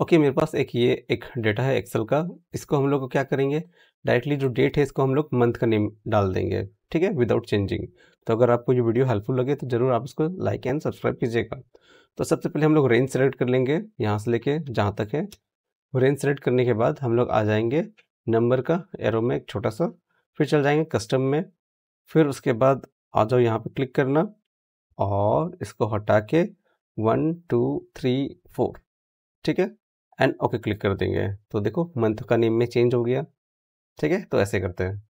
Okay, मेरे पास एक ये, एक डेटा है एक्सेल का। इसको हम लोग क्या करेंगे? डायरेक्टली जो डेट है, इसको हम लोग मंथ का नेम डाल देंगे, ठीक है? Without changing. तो अगर आपको ये वीडियो हेल्पफुल लगे तो ज़रूर आप इसको लाइक एंड सब्सक्राइब कीजिएगा। तो सबसे पहले हम लोग रेंज सेलेक्ट कर लेंगे, यहाँ से लेके जहाँ तक है। रेंज सेलेक्ट करने के बाद हम लोग आ जाएँगे नंबर का, एरो में एक छोटा सा। फिर चल जाएँगे कस्टम में। फिर उसके बाद आ जाओ यहाँ पे क्लिक करना और इसको हटा के वन, टू, थ्री, फोर, ठीक है? एंड ओके क्लिक कर देंगे। तो देखो मंथ का नेम में चेंज हो गया। ठीक है? तो ऐसे करते हैं।